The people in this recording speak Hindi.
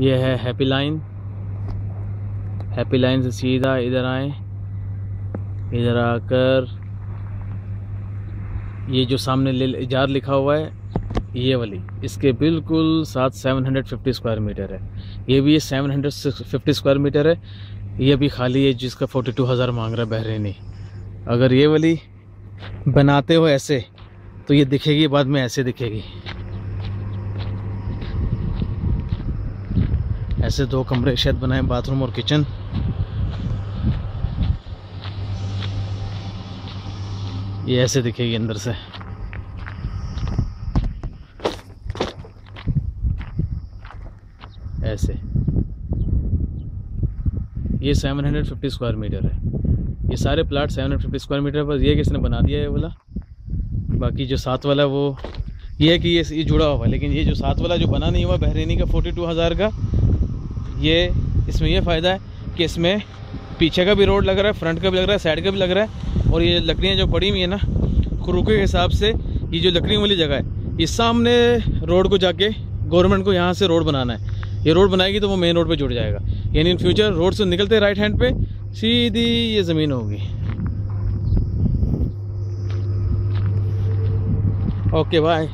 ये है हैप्पी लाइन हैप्पी लाइन से सीधा इधर आए. इधर आकर ये जो सामने जार लिखा हुआ है ये वाली. इसके बिल्कुल साथ 750 स्क्वायर मीटर है. ये भी 750 स्क्वायर मीटर है. ये भी खाली है जिसका 42,000 मांग रहा है बहरीनी. अगर ये वाली बनाते हो ऐसे तो ये दिखेगी बाद में ऐसे दिखेगी. ऐसे दो कमरे शायद बनाए, बाथरूम और किचन। ये ऐसे दिखेगी अंदर से। ऐसे। ये 750 स्क्वायर मीटर है। ये सारे प्लाट 750 स्क्वायर मीटर पर ये किसने बना दिया है वाला? बाकी जो सात वाला वो, ये है कि ये ये जुड़ा हुआ है, लेकिन ये जो सात वाला जो बना नहीं हुआ, बहरीनी का फोर्टी टू हज़ार का ये, इसमें ये फ़ायदा है कि इसमें पीछे का भी रोड लग रहा है, फ्रंट का भी लग रहा है, साइड का भी लग रहा है, और ये लकड़ियाँ जो पड़ी हुई है ना खुरुके के हिसाब से ये जो लकड़ियों वाली जगह है इस सामने रोड को जाके गवर्नमेंट को यहाँ से रोड बनाना है। ये रोड बनाएगी तो वो मेन रोड पे जुड़ जाएगा। यानी इन फ्यूचर रोड से निकलते राइट हैंड पे सीधी ये ज़मीन होगी। Okay bye